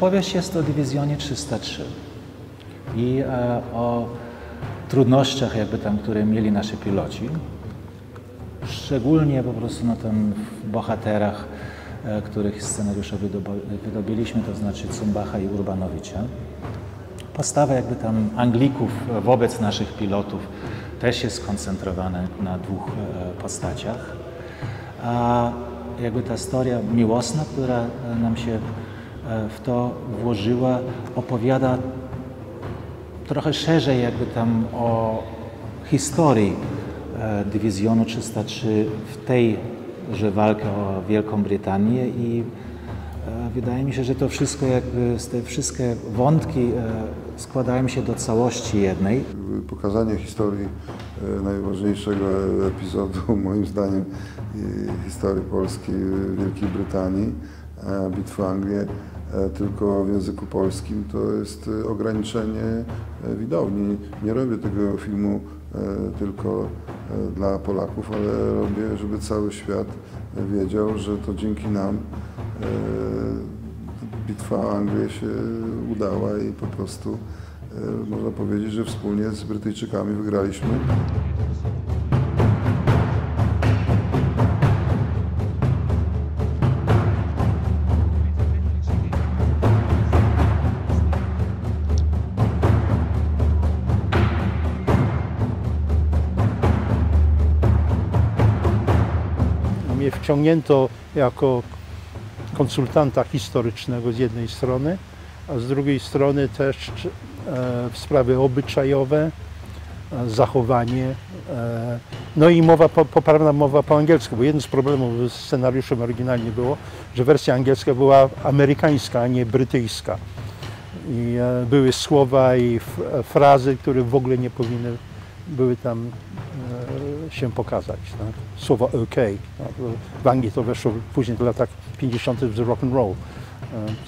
Opowieść jest o dywizjonie 303 i e, o trudnościach, jakby tam, które mieli nasi piloci. Szczególnie po prostu na tym bohaterach, e, których scenariusze wydobyliśmy, to znaczy Cumbacha i Urbanowicza. Postawa jakby tam Anglików wobec naszych pilotów też jest skoncentrowana na dwóch e, postaciach. A jakby ta historia miłosna, która nam się w to włożyła, opowiada trochę szerzej jakby tam o historii e, Dywizjonu 303 w tej, że o Wielką Brytanię i e, wydaje mi się, że to wszystko jakby, te wszystkie wątki e, składają się do całości jednej. Pokazanie historii najważniejszego epizodu moim zdaniem historii Polski Wielkiej Brytanii, bitwy Anglii E, tylko w języku polskim, to jest e, ograniczenie e, widowni. Nie robię tego filmu tylko dla Polaków, ale robię, żeby cały świat wiedział, że to dzięki nam bitwa Anglii się udała i po prostu można powiedzieć, że wspólnie z Brytyjczykami wygraliśmy. Wciągnięto jako konsultanta historycznego z jednej strony, a z drugiej strony też e, w sprawy obyczajowe, e, zachowanie, e, no i mowa, poprawna mowa po angielsku, bo jeden z problemów z scenariuszem oryginalnie było, że wersja angielska była amerykańska, a nie brytyjska. I były słowa i frazy, które w ogóle nie powinny były tam się pokazać. Tak? Słowo OK. Tak? W Anglii to weszło później w latach 50. z rock and roll, e,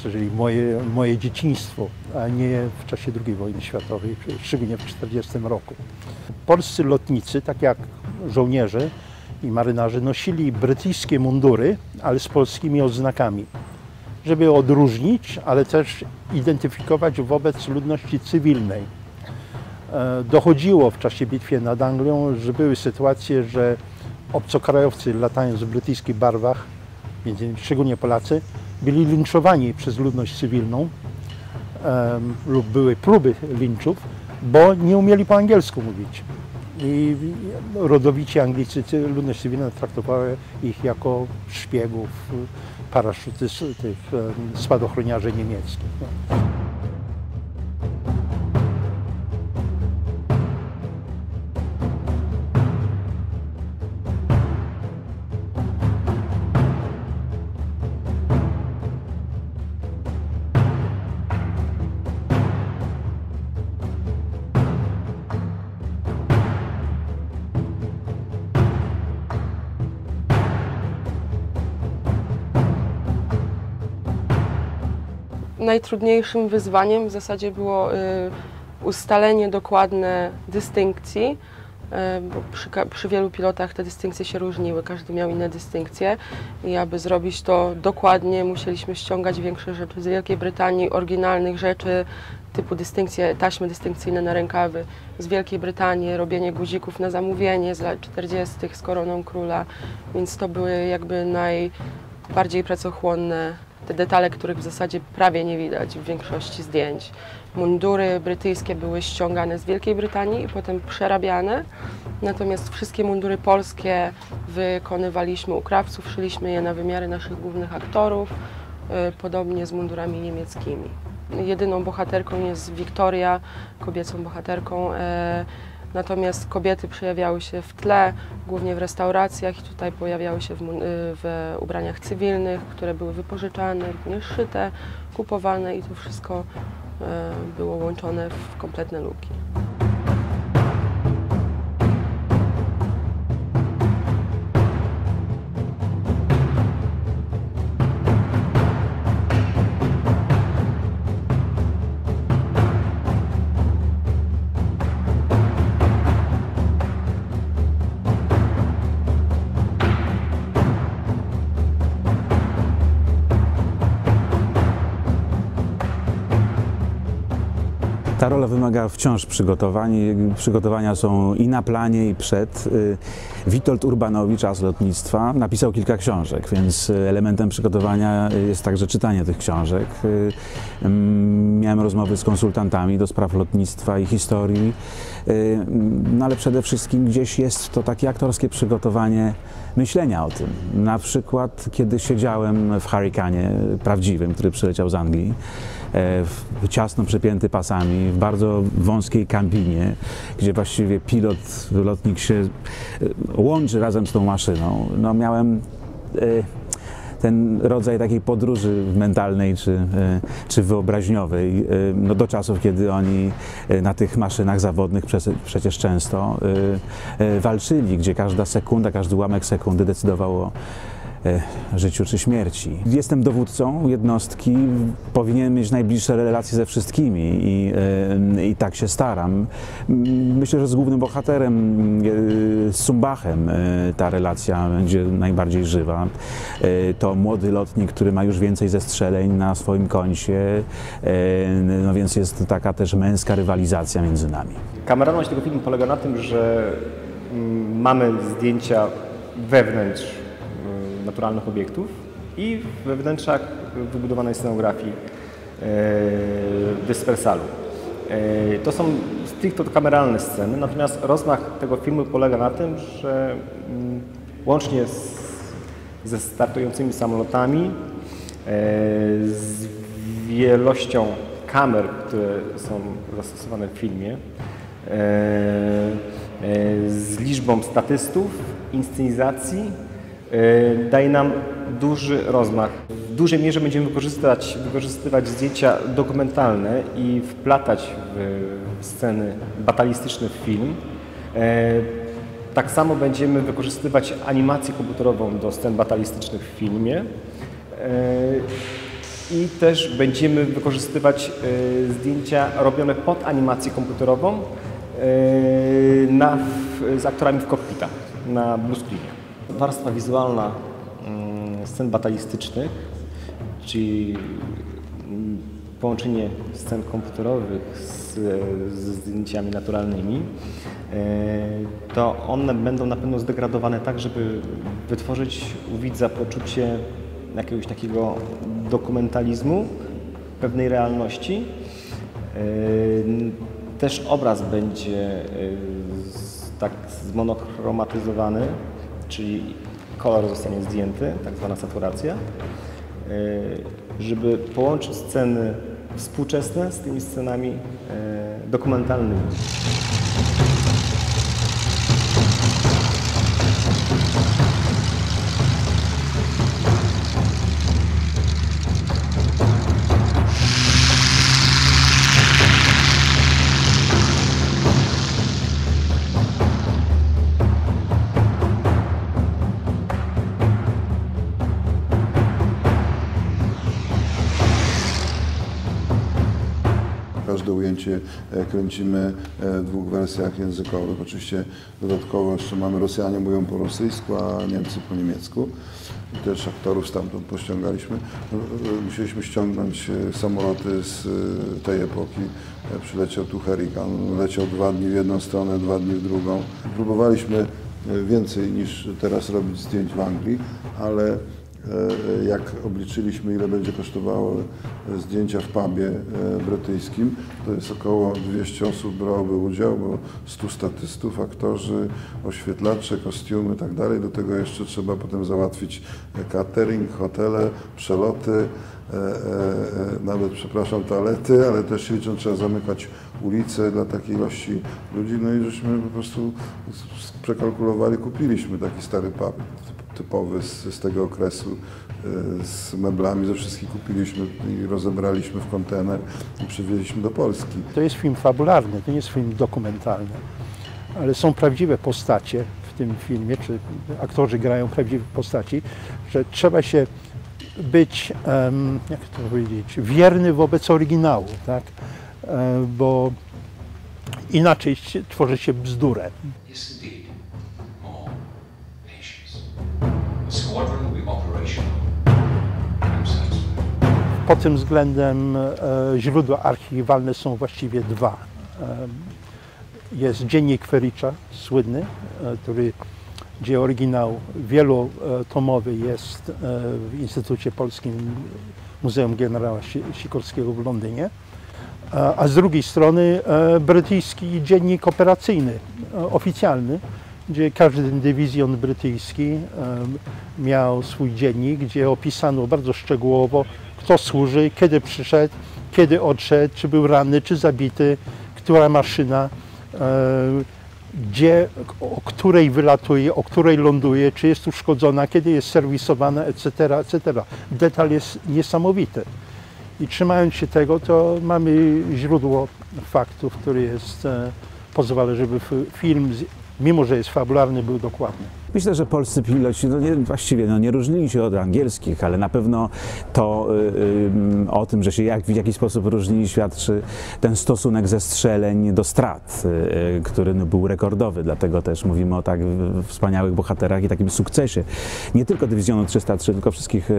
czyli moje, moje dzieciństwo, a nie w czasie II wojny światowej, szczególnie w 1940 roku. Polscy lotnicy, tak jak żołnierze i marynarze, nosili brytyjskie mundury, ale z polskimi odznakami, żeby odróżnić, ale też identyfikować wobec ludności cywilnej dochodziło w czasie bitwy nad Anglią, że były sytuacje, że obcokrajowcy latając w brytyjskich barwach, między innymi szczególnie Polacy, byli linczowani przez ludność cywilną lub były próby linczów, bo nie umieli po angielsku mówić. I rodowici Anglicy, ludność cywilna traktowała ich jako szpiegów, paraszutystów, spadochroniarzy niemieckich. Najtrudniejszym wyzwaniem w zasadzie było y, ustalenie dokładne dystynkcji, y, bo przy, przy, wielu pilotach te dystynkcje się różniły, każdy miał inne dystynkcje i aby zrobić to dokładnie musieliśmy ściągać większe rzeczy z Wielkiej Brytanii, oryginalnych rzeczy typu dystynkcje, taśmy dystynkcyjne na rękawy z Wielkiej Brytanii, robienie guzików na zamówienie z lat 40. z koroną króla, więc to były jakby najbardziej pracochłonne te detale, których w zasadzie prawie nie widać w większości zdjęć. Mundury brytyjskie były ściągane z Wielkiej Brytanii i potem przerabiane, natomiast wszystkie mundury polskie wykonywaliśmy u krawców, szyliśmy je na wymiary naszych głównych aktorów, y, podobnie z mundurami niemieckimi. Jedyną bohaterką jest Wiktoria, kobiecą bohaterką. Natomiast kobiety przejawiały się w tle, głównie w restauracjach i tutaj pojawiały się w, y, w ubraniach cywilnych, które były wypożyczane, również szyte, kupowane i to wszystko y, było łączone w kompletne luki. Rola wymaga wciąż przygotowań. Przygotowania są i na planie, i przed. Y, Witold Urbanowicz, as lotnictwa, napisał kilka książek, więc elementem przygotowania jest także czytanie tych książek. Y, mm, miałem rozmowy z konsultantami do spraw lotnictwa i historii, y, no ale przede wszystkim gdzieś jest to takie aktorskie przygotowanie myślenia o tym. Na przykład, kiedy siedziałem w Hurricanie prawdziwym, który przyleciał z Anglii, ciasno przypięty pasami, w bardzo wąskiej kabinie, gdzie właściwie pilot, lotnik się e, łączy razem z tą maszyną. No miałem e, ten rodzaj takiej podróży mentalnej czy, e, czy wyobraźniowej no do czasów, kiedy oni na tych maszynach zawodnych przecież często walczyli, gdzie każda sekunda, każdy ułamek sekundy decydował o e, życiu czy śmierci. Jestem dowódcą jednostki, powinien mieć najbliższe relacje ze wszystkimi i, e, i tak się staram. Myślę, że z głównym bohaterem, e, z Sumbachem, e, ta relacja będzie najbardziej żywa. E, To młody lotnik, który ma już więcej zestrzeleń na swoim koncie, e, no więc jest taka też męska rywalizacja między nami. Kameralność tego filmu polega na tym, że mm, mamy zdjęcia wewnątrz naturalnych obiektów i we wnętrzach wybudowanej scenografii e, dyspersalu. E, To są stricte kameralne sceny, natomiast rozmach tego filmu polega na tym, że mm, łącznie z, ze startującymi samolotami, e, z wielością kamer, które są zastosowane w filmie, z liczbą statystów, inscenizacji, daje nam duży rozmach. W dużej mierze będziemy wykorzystywać, wykorzystywać zdjęcia dokumentalne i wplatać w sceny batalistyczne w film. E, Tak samo będziemy wykorzystywać animację komputerową do scen batalistycznych w filmie. E, I też będziemy wykorzystywać e, zdjęcia robione pod animację komputerową e, na, z aktorami w kokpitach na blue screenie. Warstwa wizualna mm, scen batalistycznych, czyli mm, połączenie scen komputerowych z, ze zdjęciami naturalnymi, e, to one będą na pewno zdegradowane tak, żeby wytworzyć u widza poczucie jakiegoś takiego dokumentalizmu, pewnej realności. E, Też obraz będzie e, z- tak zmonochromatyzowany, czyli kolor zostanie zdjęty, tak zwana saturacja, e, żeby połączyć sceny współczesne z tymi scenami e, dokumentalnymi. Ujęcie e, kręcimy e, w dwóch wersjach językowych. Oczywiście dodatkowo jeszcze mamy Rosjanie mówią po rosyjsku, a Niemcy po niemiecku. Też aktorów stamtąd pościągaliśmy. No, e, Musieliśmy ściągnąć samoloty z tej epoki. Przyleciał tu Hurricane, leciał dwa dni w jedną stronę, dwa dni w drugą. Próbowaliśmy więcej niż teraz robić zdjęć w Anglii, ale Jak obliczyliśmy, ile będzie kosztowało e, zdjęcia w pubie e, brytyjskim, to jest około 200 osób brałoby udział, bo 100 statystów, aktorzy, oświetlacze, kostiumy i tak dalej. Do tego jeszcze trzeba potem załatwić e, catering, hotele, przeloty, e, e, e, nawet, przepraszam, toalety, ale też licząc, trzeba zamykać ulice dla takiej ilości ludzi. No i żeśmy po prostu przekalkulowali, kupiliśmy taki stary pub typowy z, z tego okresu, e, z meblami, ze wszystkich kupiliśmy i rozebraliśmy w kontener i przywieźliśmy do Polski. To jest film fabularny, to nie jest film dokumentalny, ale są prawdziwe postacie w tym filmie, czy aktorzy grają prawdziwe postaci, że trzeba się być, jak to powiedzieć, wierny wobec oryginału, tak? E, bo inaczej tworzy się bzdurę. Yes, pod tym względem e, źródła archiwalne są właściwie dwa. E, Jest dziennik Fericza, słynny, e, który, gdzie oryginał wielotomowy jest w Instytucie Polskim Muzeum Generała Si- Sikorskiego w Londynie. A- z drugiej strony brytyjski dziennik operacyjny, oficjalny, gdzie każdy dywizjon brytyjski miał swój dziennik, gdzie opisano bardzo szczegółowo, kto służy, kiedy przyszedł, kiedy odszedł, czy był ranny, czy zabity, która maszyna, gdzie, o której wylatuje, o której ląduje, czy jest uszkodzona, kiedy jest serwisowana, etc., etc. Detal jest niesamowity. I trzymając się tego, to mamy źródło faktów, który jest, e, pozwala, żeby film, mimo że jest fabularny, był dokładny. Myślę, że polscy piloci no nie, właściwie no nie różnili się od angielskich, ale na pewno to y, y, o tym, że się jak, w jakiś sposób różnili, świadczy ten stosunek zestrzeleń do strat, y, y, który no, był rekordowy. Dlatego też mówimy o tak wspaniałych bohaterach i takim sukcesie nie tylko dywizjonu 303, tylko wszystkich y,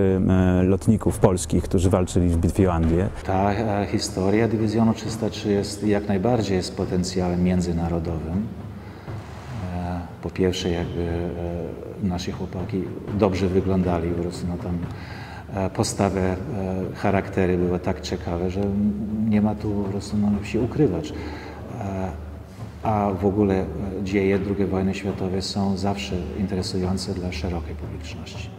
y, lotników polskich, którzy walczyli w bitwie o Anglię. Ta e, historia Dywizjonu 303 jest jak najbardziej z potencjałem międzynarodowym. Po pierwsze, jakby e, nasi chłopaki dobrze wyglądali, po prostu no tam e, postawy, e, charaktery były tak ciekawe, że nie ma tu po prostu no, się ukrywać. A w ogóle dzieje II wojny światowej są zawsze interesujące dla szerokiej publiczności.